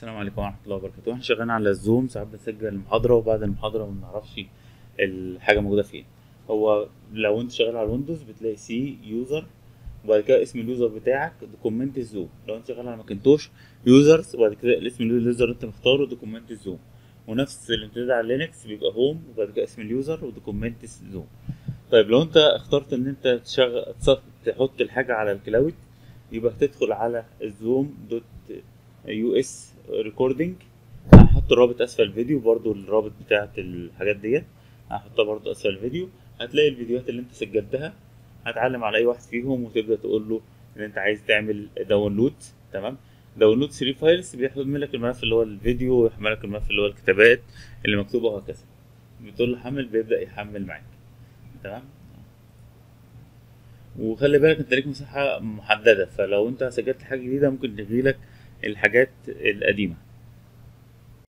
السلام عليكم ورحمة الله وبركاته. إحنا شغالين على ال Zoom ساعات بنسجل المحاضرة وبعد المحاضرة ما بنعرفش الحاجة موجودة فين. هو لو انت شغال على ال Windows بتلاقي C users وبعد كده اسم ال user بتاعك documents ال Zoom لو انت شغال على Macintosh users وبعد كده اسم ال user انت مختاره documents ال Zoom ونفس الامتداد على Linux بيبقى home وبعد كده اسم ال user و documents ال Zoom طيب لو انت اخترت ان انت تشغل تحط الحاجة على ال cloud يبقى هتدخل على ال Zoom dot us recording هحط الرابط أسفل الفيديو برضو الرابط بتاعت الحاجات ديت. هحطها برضو أسفل الفيديو. هتلاقي الفيديوهات اللي انت سجلتها. هتعلم على أي واحد فيهم وتبدأ تقول له إن انت عايز تعمل download تمام؟ download 3 files بيحمل لك الملف اللي هو الفيديو ويحمل لك الملف اللي هو الكتابات اللي مكتوبة وهكذا. بتقول له حمل بيبدأ يحمل معاك. تمام؟ وخلي بالك انت ليك مساحة محددة. فلو انت سجلت حاجة جديدة ممكن تجيلك الحاجات القديمة.